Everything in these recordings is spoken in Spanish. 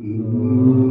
Mm-hmm.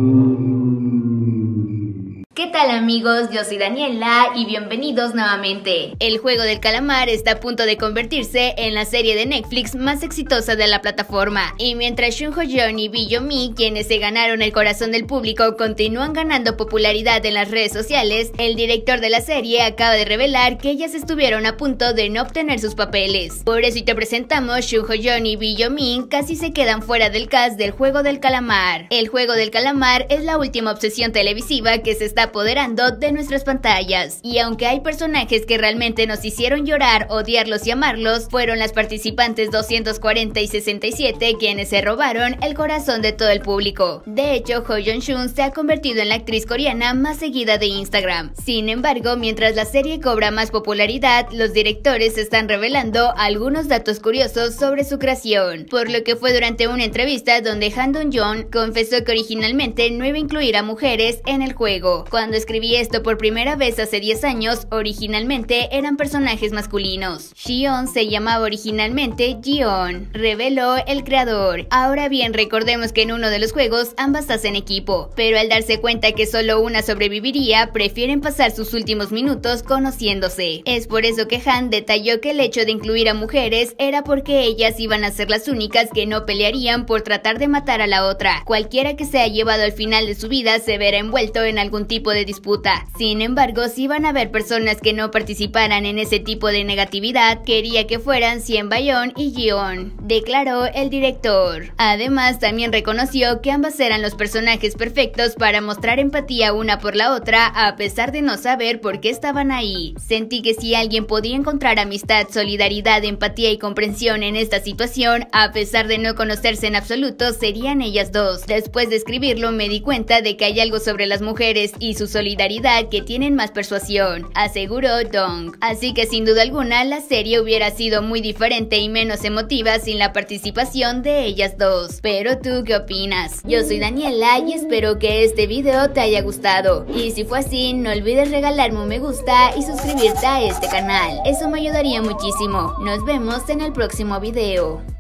Tal amigos? Yo soy Daniela y bienvenidos nuevamente. El juego del calamar está a punto de convertirse en la serie de Netflix más exitosa de la plataforma. Y mientras Shun Ho y Bi Mi, quienes se ganaron el corazón del público, continúan ganando popularidad en las redes sociales, el director de la serie acaba de revelar que ellas estuvieron a punto de no obtener sus papeles. Por eso te presentamos Shun Ho y Bi Mi casi se quedan fuera del cast del juego del calamar. El juego del calamar es la última obsesión televisiva que se está apoderando de nuestras pantallas. Y aunque hay personajes que realmente nos hicieron llorar, odiarlos y amarlos, fueron las participantes 240 y 67 quienes se robaron el corazón de todo el público. De hecho, Ho Yeon-shun se ha convertido en la actriz coreana más seguida de Instagram. Sin embargo, mientras la serie cobra más popularidad, los directores están revelando algunos datos curiosos sobre su creación, por lo que fue durante una entrevista donde Han Dong-yeon confesó que originalmente no iba a incluir a mujeres en el juego, cuando escribí esto por primera vez hace 10 años, originalmente eran personajes masculinos. Xion se llamaba originalmente Jion, reveló el creador. Ahora bien, recordemos que en uno de los juegos ambas hacen equipo, pero al darse cuenta que solo una sobreviviría, prefieren pasar sus últimos minutos conociéndose. Es por eso que Han detalló que el hecho de incluir a mujeres era porque ellas iban a ser las únicas que no pelearían por tratar de matar a la otra. Cualquiera que se haya llevado al final de su vida se verá envuelto en algún tipo de disputa. Sin embargo, si van a haber personas que no participaran en ese tipo de negatividad, quería que fueran Cien Bayón y Gion, declaró el director. Además, también reconoció que ambas eran los personajes perfectos para mostrar empatía una por la otra, a pesar de no saber por qué estaban ahí. Sentí que si alguien podía encontrar amistad, solidaridad, empatía y comprensión en esta situación, a pesar de no conocerse en absoluto, serían ellas dos. Después de escribirlo, me di cuenta de que hay algo sobre las mujeres y su solidaridad que tienen más persuasión, aseguró Dong. Así que sin duda alguna la serie hubiera sido muy diferente y menos emotiva sin la participación de ellas dos. Pero tú qué opinas? Yo soy Daniela y espero que este video te haya gustado. Y si fue así, no olvides regalarme un me gusta y suscribirte a este canal. Eso me ayudaría muchísimo. Nos vemos en el próximo video.